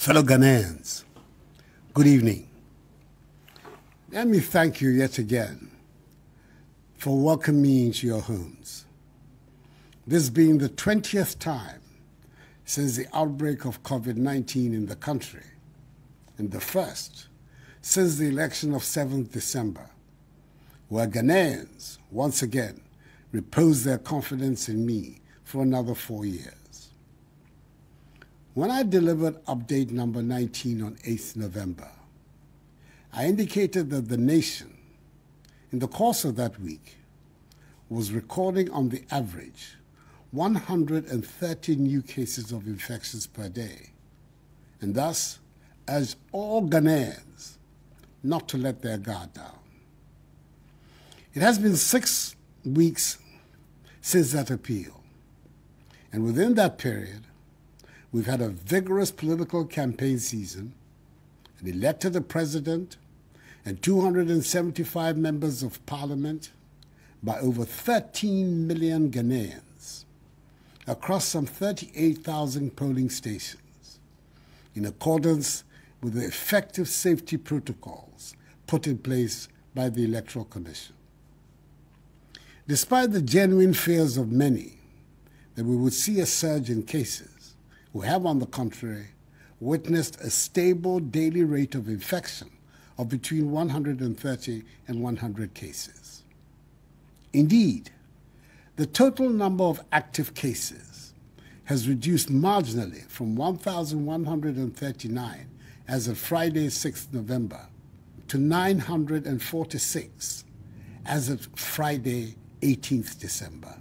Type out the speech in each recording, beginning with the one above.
Fellow Ghanaians, good evening. Let me thank you yet again for welcoming me into your homes. This being the 20th time since the outbreak of COVID 19 in the country, and the first since the election of 7th December, where Ghanaians once again repose their confidence in me for another four years. When I delivered update number 19 on 8th November, I indicated that the nation, in the course of that week, was recording on the average 130 new cases of infections per day, and thus urged all Ghanaians not to let their guard down. It has been six weeks since that appeal, and within that period, We've had a vigorous political campaign season and elected president and 275 members of parliament by over 13 million Ghanaians across some 38,000 polling stations in accordance with the effective safety protocols put in place by the Electoral Commission. Despite the genuine fears of many that we would see a surge in cases, who have, on the contrary, witnessed a stable daily rate of infection of between 130 and 100 cases. Indeed, the total number of active cases has reduced marginally from 1,139 as of Friday, 6th November, to 946 as of Friday, 18th December.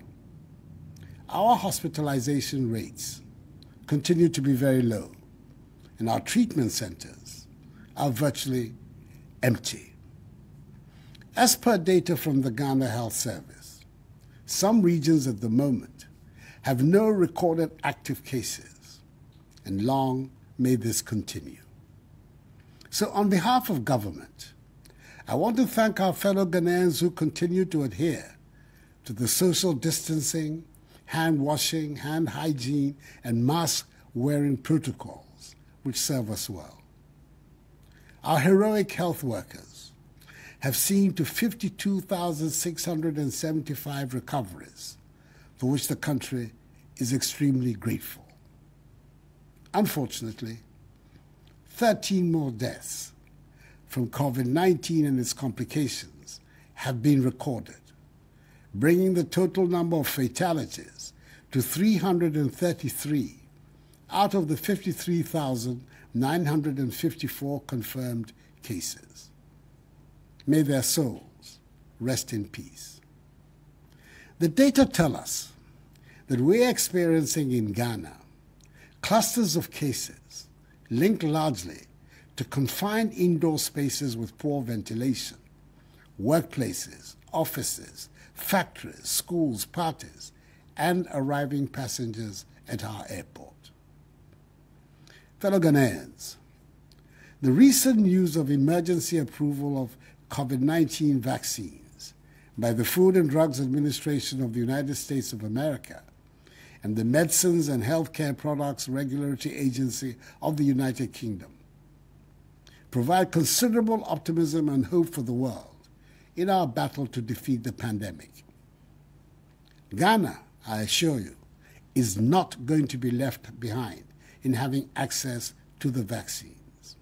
Our hospitalization rates continue to be very low, and our treatment centers are virtually empty. As per data from the Ghana Health Service, some regions at the moment have no recorded active cases, and long may this continue. So, on behalf of government, I want to thank our fellow Ghanaians who continue to adhere to the social distancing hand washing, hand hygiene, and mask wearing protocols which serve us well. Our heroic health workers have seen to 52,675 recoveries, for which the country is extremely grateful. Unfortunately, 13 more deaths from COVID 19 and its complications have been recorded bringing the total number of fatalities to 333 out of the 53,954 confirmed cases. May their souls rest in peace. The data tell us that we're experiencing in Ghana clusters of cases linked largely to confined indoor spaces with poor ventilation, workplaces, offices, factories, schools, parties, and arriving passengers at our airport. Fellow Ghanaians, the recent news of emergency approval of COVID 19 vaccines by the Food and Drugs Administration of the United States of America and the Medicines and Healthcare Products Regulatory Agency of the United Kingdom provide considerable optimism and hope for the world in our battle to defeat the pandemic. Ghana, I assure you, is not going to be left behind in having access to the vaccines.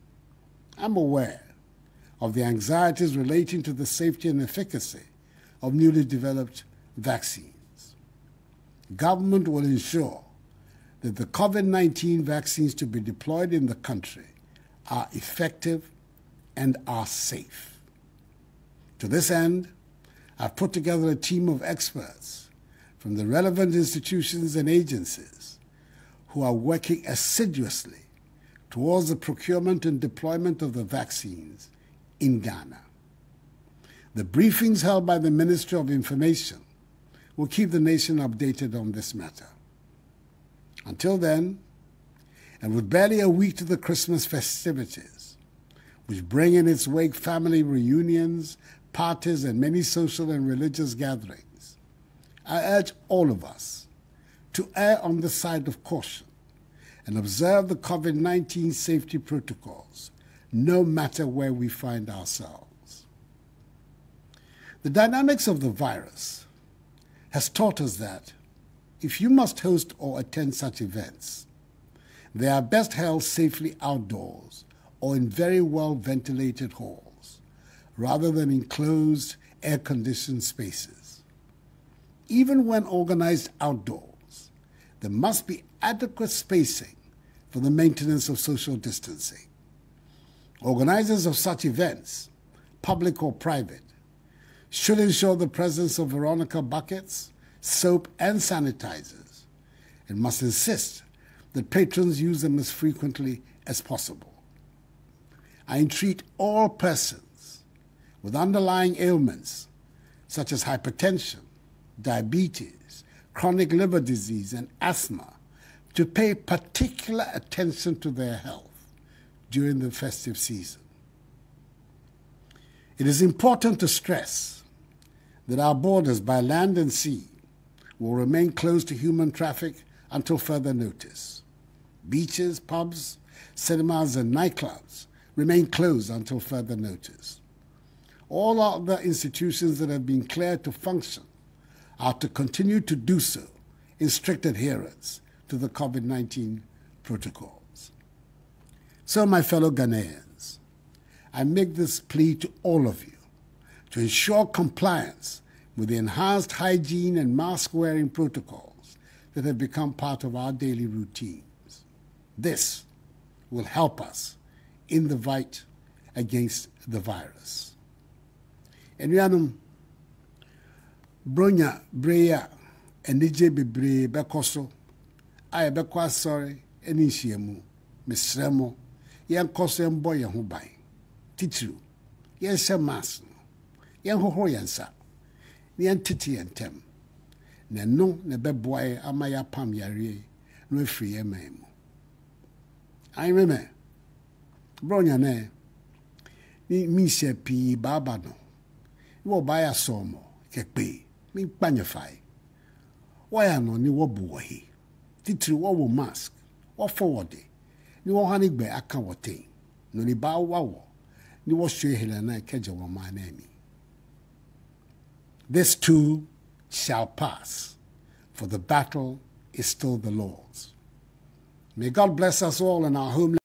I'm aware of the anxieties relating to the safety and efficacy of newly developed vaccines. Government will ensure that the COVID 19 vaccines to be deployed in the country are effective and are safe. To this end, I've put together a team of experts from the relevant institutions and agencies who are working assiduously towards the procurement and deployment of the vaccines in Ghana. The briefings held by the Ministry of Information will keep the nation updated on this matter. Until then, and with barely a week to the Christmas festivities, which bring in its wake family reunions, parties, and many social and religious gatherings, I urge all of us to err on the side of caution and observe the COVID 19 safety protocols, no matter where we find ourselves. The dynamics of the virus has taught us that if you must host or attend such events, they are best held safely outdoors or in very well ventilated halls, rather than in closed, air conditioned spaces. Even when organized outdoors, there must be adequate spacing for the maintenance of social distancing. Organizers of such events, public or private, should ensure the presence of Veronica buckets, soap, and sanitizers, and must insist that patrons use them as frequently as possible. I entreat all persons with underlying ailments such as hypertension, diabetes, chronic liver disease, and asthma to pay particular attention to their health during the festive season. It is important to stress that our borders by land and sea will remain closed to human traffic until further notice. Beaches, pubs, cinemas, and nightclubs remain closed until further notice. All other institutions that have been cleared to function are to continue to do so in strict adherence to the COVID 19 protocols. So, my fellow Ghanaians, I make this plea to all of you to ensure compliance with the enhanced hygiene and mask wearing protocols that have become part of our daily routines. This will help us in the fight against the virus. Enuanom, bronya breya anigye bebree bɛkɔ so a yɛbɛkɔ asɔre ne nhyiamu. Mesrɛ mo yɛnkɔ so yɛmbɔ yɛn ho ban. Titiriw yɛnhyɛ mask no. Yɛnhohoro yɛn nsa na yɛntete yɛn ntam na ɛno na ɛbɛboa yɛ ama yɛapam yareɛ na afiri yɛn man mu. Anyememe bronya ne misha pii baba no wo baya somo ke pe mi kpanye fai. Wo ya no ni wo bu wo hi. Titiri wo mask forward ni wo hani gbe aka wo ten no ni ba wa wo. Ni wo hwe hele na keje wo ma na mi. This too shall pass for the battle is still the lord's. May god bless us all in our homeland